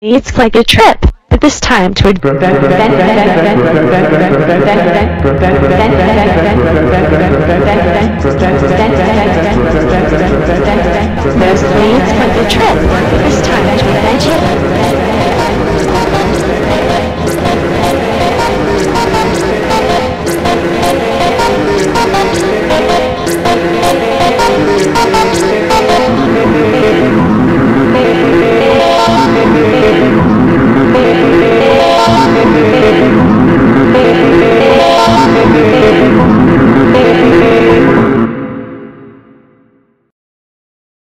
It's like a trip, but this time to adventure.